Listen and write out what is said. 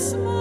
Christmas.